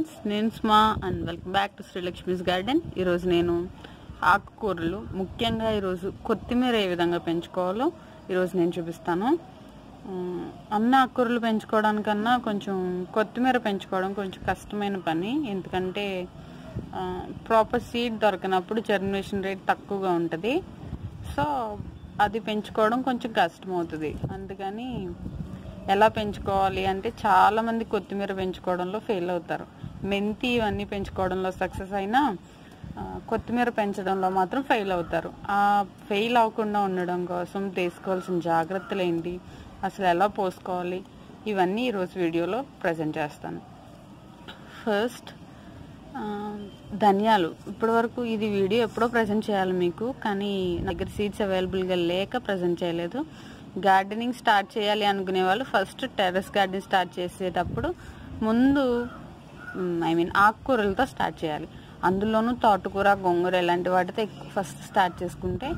Friends నేను స్మా and welcome back to Srilakshmi's garden ఈరోజు నేను ఆకుకూరలు ముఖ్యంగా ఈరోజు కొత్తిమీర ఏ విధంగా పెంచుకోవాలో ఈరోజు నేను చూపిస్తాను. అన్ని ఆకుకూరలు పెంచుకోవడానికన్నా కొంచెం కొత్తిమీర పెంచుకోవడం కొంచెం కష్టమైన పని. ఎందుకంటే ప్రాపర్ సీడ్ దొరకనప్పుడు జర్మినేషన్ రేట్ తక్కువగా ఉంటుంది. సో అది పెంచుకోవడం కొంచెం కష్టం అవుతుంది అందుకని ఎలా పెంచుకోవాలి అంటే చాలామంది కొత్తిమీర పెంచుకోవడంలో ఫెయిల్ అవుతారు. మెంతి ఇవన్నీ పెంచుకోవడంలో సక్సెస్ అయినా కొత్తిమీర పెంచడంలో మాత్రం ఫెయిల్ అవుతారు. ఆ ఫెయిల్ అవ్వకుండా ఉండడం కోసం తీసుకోవాల్సిన జాగ్రత్తలు ఏంటి? అసలు ఎలా పోసుకోవాలి? ఇవన్నీ ఈరోజు వీడియోలో ప్రజెంట్ చేస్తాను. ఫస్ట్ ధనియాలు. ఇప్పటి వరకు ఇది వీడియో ఎప్పుడో ప్రజెంట్ చేయాలి మీకు కానీ నా దగ్గర సీడ్స్ అవైలబుల్గా లేక ప్రజెంట్ చేయలేదు. గార్డెనింగ్ స్టార్ట్ చేయాలి అనుకునే వాళ్ళు ఫస్ట్ టెర్రస్ గార్డెన్ స్టార్ట్ చేసేటప్పుడు ముందు ఐ మీన్ ఆకుకూరలతో స్టార్ట్ చేయాలి. అందులోనూ తోటకూర గొంగూర ఇలాంటి వాటితో ఎక్కువ ఫస్ట్ స్టార్ట్ చేసుకుంటే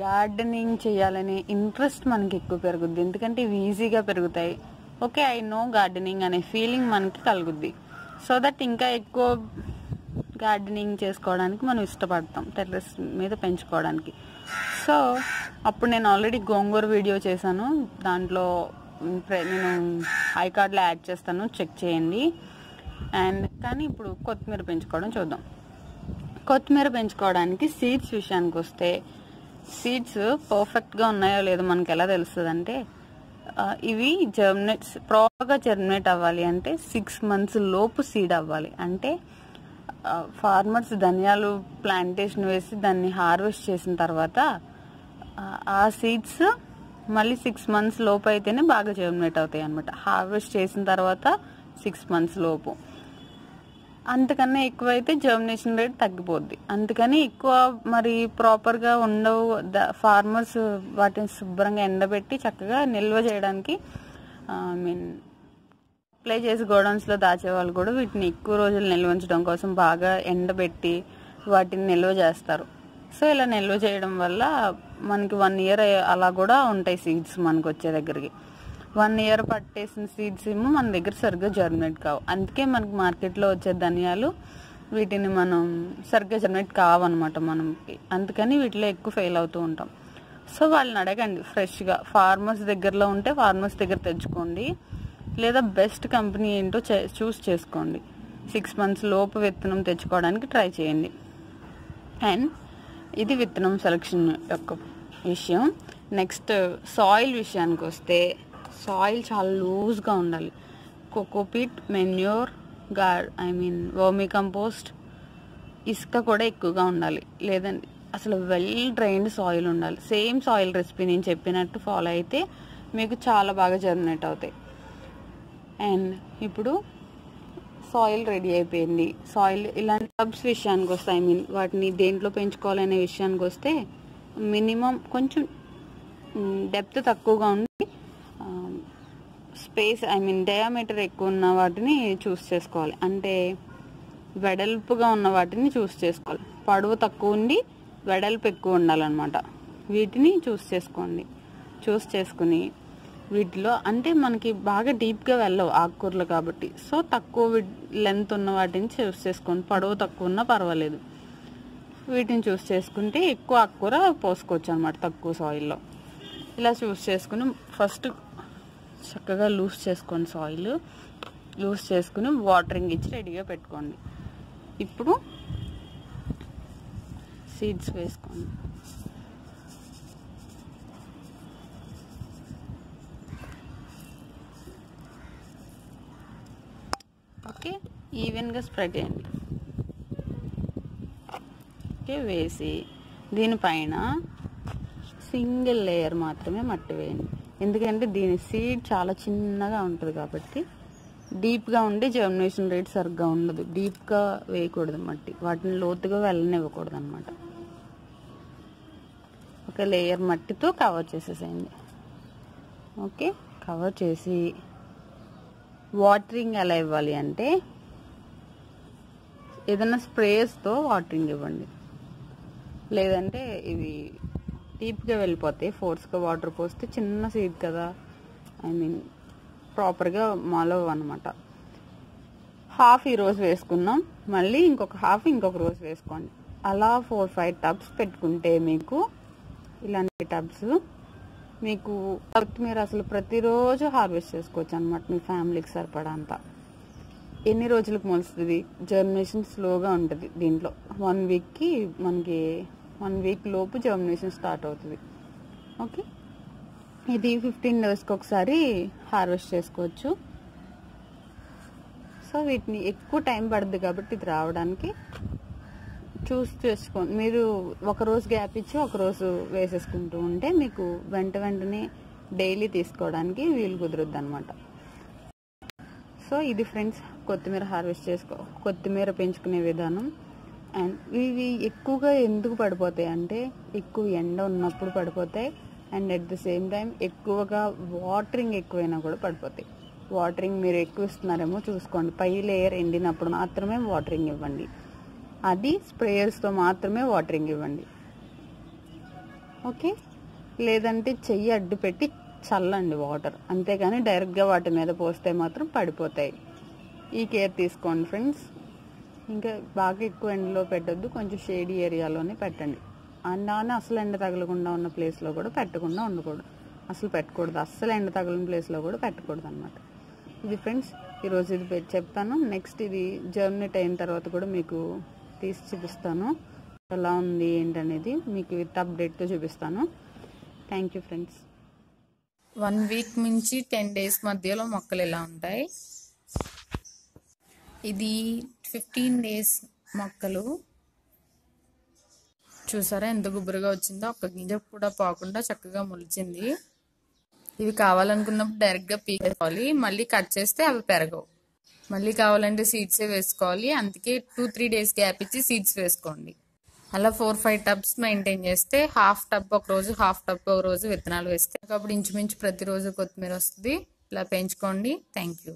గార్డెనింగ్ చేయాలనే ఇంట్రెస్ట్ మనకి ఎక్కువ పెరుగుద్ది. ఎందుకంటే ఇవి ఈజీగా పెరుగుతాయి. ఓకే ఐ నో గార్డెనింగ్ అనే ఫీలింగ్ మనకి కలుగుద్ది. సో దట్ ఇంకా ఎక్కువ గార్డెనింగ్ చేసుకోవడానికి మనం ఇష్టపడతాం టెర్రస్ మీద పెంచుకోవడానికి. సో అప్పుడు నేను ఆల్రెడీ గోంగూర వీడియో చేశాను. దాంట్లో నేను ఐ కార్డ్లో యాడ్ చేస్తాను. చెక్ చేయండి. అండ్ కానీ ఇప్పుడు కొత్తిమీర పెంచుకోవడం చూద్దాం. కొత్తిమీర పెంచుకోవడానికి సీడ్స్ విషయానికి వస్తే సీడ్స్ పర్ఫెక్ట్గా ఉన్నాయో లేదో మనకి ఎలా తెలుస్తుంది అంటే ఇవి జర్మినేట్స్ ప్రాపర్గా జర్మినేట్ అవ్వాలి అంటే సిక్స్ మంత్స్ లోపు సీడ్ అవ్వాలి. అంటే ఫార్మర్స్ ధనియాలు ప్లాంటేషన్ వేసి దాన్ని హార్వెస్ట్ చేసిన తర్వాత ఆ, ఆ సీడ్స్ మళ్ళీ సిక్స్ మంత్స్ లోపు అయితేనే బాగా జర్మినేట్ అవుతాయి అనమాట హార్వెస్ట్ చేసిన తర్వాత సిక్స్ మంత్స్ లోపు. అంతకన్నా ఎక్కువైతే జర్మినేషన్ రేట్ తగ్గిపోద్ది. అందుకని ఎక్కువ మరి ప్రాపర్గా ఉండవు. ఫార్మర్స్ వాటిని శుభ్రంగా ఎండబెట్టి చక్కగా నిల్వ చేయడానికి ఐ మీన్ అప్లై చేసి గోడౌన్స్లో దాచేవాళ్ళు కూడా వీటిని ఎక్కువ రోజులు నిల్వ ఉంచడం కోసం బాగా ఎండబెట్టి వాటిని నిల్వ చేస్తారు. సో ఇలా నిల్వ చేయడం వల్ల మనకి వన్ ఇయర్ అలా కూడా ఉంటాయి సీడ్స్ మనకు వచ్చే దగ్గరికి. వన్ ఇయర్ పట్టేసిన సీడ్స్ ఏమో మన దగ్గర సరిగ్గా జర్మినేట్ కావు. అందుకే మనకి మార్కెట్లో వచ్చే ధనియాలు వీటిని మనం సరిగ్గా జర్మినేట్ కావన్నమాట మనకి. అందుకని వీటిలో ఎక్కువ ఫెయిల్ అవుతూ ఉంటాం. సో వాళ్ళని అడగండి ఫ్రెష్గా ఫార్మర్స్ దగ్గరలో ఉంటే ఫార్మర్స్ దగ్గర తెచ్చుకోండి. లేదా బెస్ట్ కంపెనీ ఏంటో చూస్ చేసుకోండి. సిక్స్ మంత్స్ లోపు విత్తనం తెచ్చుకోవడానికి ట్రై చేయండి. అండ్ ఇది విత్తనం సెలక్షన్ యొక్క విషయం. నెక్స్ట్ సాయిల్ విషయానికి వస్తే సాయిల్ చాలా లూజ్గా ఉండాలి. కోకోపిట్ మెన్యూర్ గార్ ఐ మీన్ వర్మీ కంపోస్ట్ ఇసుక కూడా ఎక్కువగా ఉండాలి. లేదండి అసలు వెల్ డ్రైన్డ్ సాయిల్ ఉండాలి. సేమ్ సాయిల్ రెసిపీ నేను చెప్పినట్టు ఫాలో అయితే మీకు చాలా బాగా జర్మినేట్ అవుతాయి. అండ్ ఇప్పుడు సాయిల్ రెడీ అయిపోయింది. సాయిల్ ఇలాంటి టబ్స్ విషయానికి వస్తే ఐ మీన్ వాటిని దేంట్లో పెంచుకోవాలనే విషయానికి వస్తే మినిమం కొంచెం mm, డెప్త్ తక్కువగా ఉండి స్పేస్ ఐ మీన్ డయామీటర్ ఎక్కువ ఉన్న వాటిని చూస్ చేసుకోవాలి. అంటే వెడల్పుగా ఉన్న వాటిని చూస్ చేసుకోవాలి. పొడవు తక్కువ ఉండి వెడల్పు ఎక్కువ ఉండాలన్నమాట. వీటిని చూస్ చేసుకోండి. చూస్ చేసుకుని వీటిలో అంటే మనకి బాగా డీప్గా వెళ్ళవు ఆకుకూరలు కాబట్టి. సో తక్కువ లెంత్ ఉన్న వాటిని చూస్ చేసుకోండి. పొడవు తక్కువ ఉన్నా పర్వాలేదు. వీటిని చూస్ చేసుకుంటే ఎక్కువ ఆకుకూర పోసుకోవచ్చు అనమాట తక్కువ సాయిల్లో ఇలా చూస్ చేసుకుని ఫస్ట్ చక్కగా లూజ్ చేసుకోండి సాయిల్ లూజ్ చేసుకుని వాటరింగ్ ఇచ్చి రెడీగా పెట్టుకోండి. ఇప్పుడు సీడ్స్ వేసుకోండి. ఓకే ఈవెన్గా స్ప్రెడ్ చేయండి. ఓకే వేసి దీనిపైన సింగిల్ లేయర్ మాత్రమే మట్టి వేయండి. ఎందుకంటే దీని సీడ్ చాలా చిన్నగా ఉంటుంది కాబట్టి డీప్గా ఉండి జర్మినేషన్ రేట్ సరిగ్గా ఉండదు. డీప్గా వేయకూడదు మట్టి. వాటిని లోతుగా వెళ్ళనివ్వకూడదు అనమాట ఒక లేయర్ మట్టితో కవర్ చేసేసేయండి. ఓకే? కవర్ చేసి వాటరింగ్ ఎలా ఇవ్వాలి అంటే ఏదైనా స్ప్రేస్తో వాటరింగ్ ఇవ్వండి. లేదంటే ఇవి డీప్గా వెళ్ళిపోతాయి. ఫోర్స్గా వాటర్ పోస్తే చిన్న సీడ్ కదా. ఐ మీన్ ప్రాపర్గా మాలో అనమాట హాఫ్ ఈ రోజు వేసుకున్నాం. మళ్ళీ ఇంకొక హాఫ్ ఇంకొక రోజు వేసుకోండి. అలా ఫోర్ ఫైవ్ టబ్స్ పెట్టుకుంటే మీకు ఇలాంటి టబ్స్ మీకు మీరు అసలు ప్రతిరోజు హార్వెస్ట్ చేసుకోవచ్చు అనమాట మీ ఫ్యామిలీకి సరిపడా అంతా. ఎన్ని రోజులకు మొలుస్తుంది? జర్మినేషన్ స్లోగా ఉంటుంది దీంట్లో. వన్ వీక్కి మనకి వన్ వీక్ లోపు జర్మినేషన్ స్టార్ట్ అవుతుంది. ఓకే ఇది ఫిఫ్టీన్ డేస్కి ఒకసారి హార్వెస్ట్ చేసుకోవచ్చు. సో వీటిని ఎక్కువ టైం పడుతుంది కాబట్టి ఇది రావడానికి చూస్ చేసుకోండి మీరు ఒక రోజు గ్యాప్ ఇచ్చి ఒక రోజు వేసేసుకుంటూ ఉంటే మీకు వెంట వెంటనే డైలీ తీసుకోవడానికి వీలు కుదురుద్ది అనమాట సో ఇది ఫ్రెండ్స్ కొత్తిమీర హార్వెస్ట్ చేసుకో కొత్తిమీర పెంచుకునే విధానం. అండ్ ఇవి ఎక్కువగా ఎందుకు పడిపోతాయి అంటే ఎక్కువ ఎండ ఉన్నప్పుడు పడిపోతాయి. And at the same time ఎక్కువగా వాటరింగ్ ఎక్కువైనా కూడా పడిపోతాయి. వాటరింగ్ మీరు ఎక్కువ ఇస్తున్నారేమో చూసుకోండి. పై లేయర్ ఎండినప్పుడు మాత్రమే వాటరింగ్ ఇవ్వండి. అది స్ప్రేయర్స్తో మాత్రమే వాటరింగ్ ఇవ్వండి. ఓకే? లేదంటే చెయ్యి అడ్డు పెట్టి చల్లండి వాటర్. అంతేగాని డైరెక్ట్గా వాటి మీద పోస్తే మాత్రం పడిపోతాయి. ఈ కేర్ తీసుకోండి ఫ్రెండ్స్. ఇంకా బాగా ఎక్కువ ఎండలో పెట్టొద్దు కొంచెం షేడీ ఏరియాలోనే పెట్టండి. అన్నానే అసలు ఎండ తగలకుండా ఉన్న ప్లేస్లో కూడా పెట్టకుండా ఉండకూడదు. అసలు పెట్టకూడదు. అస్సలు ఎండ తగిలిన ప్లేస్లో కూడా పెట్టకూడదు అనమాట ఇది ఫ్రెండ్స్ ఈరోజు ఇది చెప్తాను. నెక్స్ట్ ఇది జర్మినేట్ అయిన తర్వాత కూడా మీకు తీసి చూపిస్తాను. ఎలా ఉంది ఏంటనేది మీకు విత్ అప్డేట్తో చూపిస్తాను. Thank you friends. One week నుంచి టెన్ డేస్ మధ్యలో మొక్కలు ఇలా ఉంటాయి? ఇది ఫిఫ్టీన్ డేస్ మొక్కలు. చూసారా ఎంత గుబురుగా వచ్చిందో? ఒక్క గింజ కూడా పోకుండా చక్కగా మొలిచింది. ఇవి కావాలనుకున్నప్పుడు డైరెక్ట్గా పీకేసుకోవాలి. మళ్ళీ కట్ చేస్తే అవి పెరగవు. మళ్ళీ కావాలంటే సీడ్సే వేసుకోవాలి. అందుకే టూ త్రీ డేస్ గ్యాప్ ఇచ్చి సీడ్స్ వేసుకోండి. అలా ఫోర్ ఫైవ్ టబ్స్ మెయింటైన్ చేస్తే హాఫ్ టబ్ ఒక రోజు హాఫ్ టబ్ ఒక రోజు విత్తనాలు వేస్తే. ఒకప్పుడు ఇంచుమించు ప్రతిరోజు కొత్తిమీర వస్తుంది. ఇలా పెంచుకోండి. Thank you